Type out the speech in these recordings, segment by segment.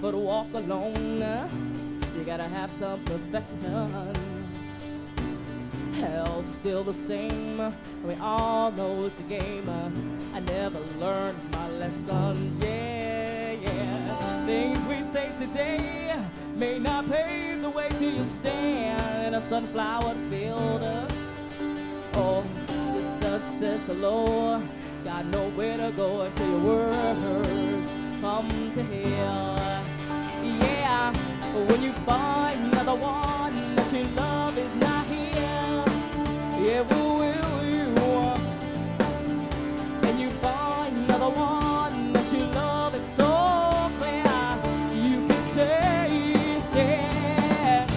but walk alone. Uh, you gotta have some perfection. Hell's still the same. Uh, we all know it's a game. Uh, I never learned my lesson. Yeah, yeah. Things we say today may not pave the way to you stand in a sunflower field. Oh, distance says hello. Got nowhere to go until your words come to hear. When you find another one that you love is not here. Yeah, will, will you? And you find another one that you love is so clear. You can taste it.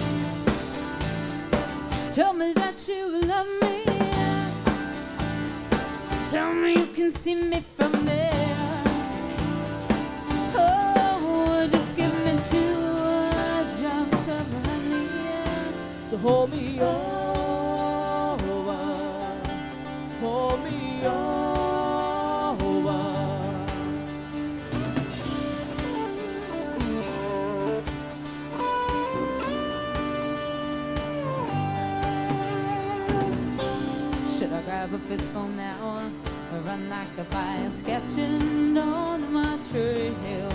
Tell me that you love me. Tell me you can see me grab a fistful now or run like a fire sketching on my trail?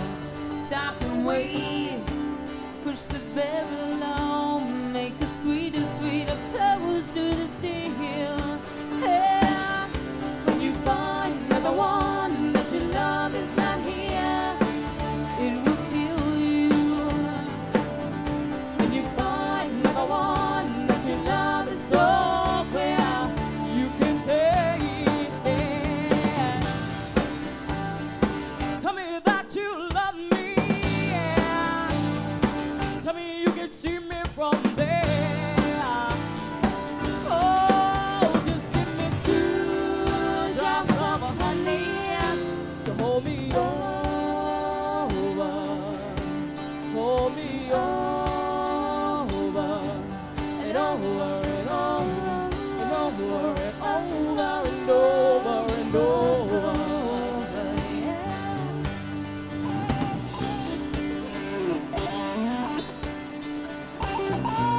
Stop and wait, push the barrel on, Oh,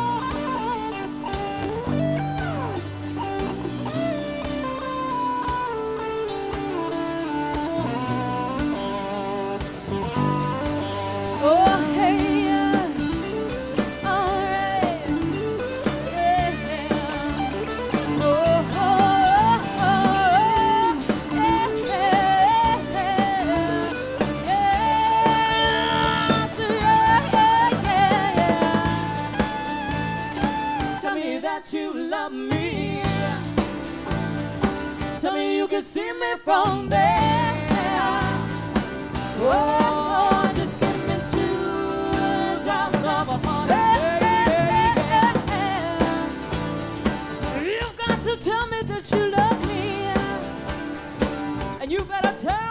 that you love me. Tell me you can see me from there. Oh, just give me two drops of. You've got to tell me that you love me. And you better tell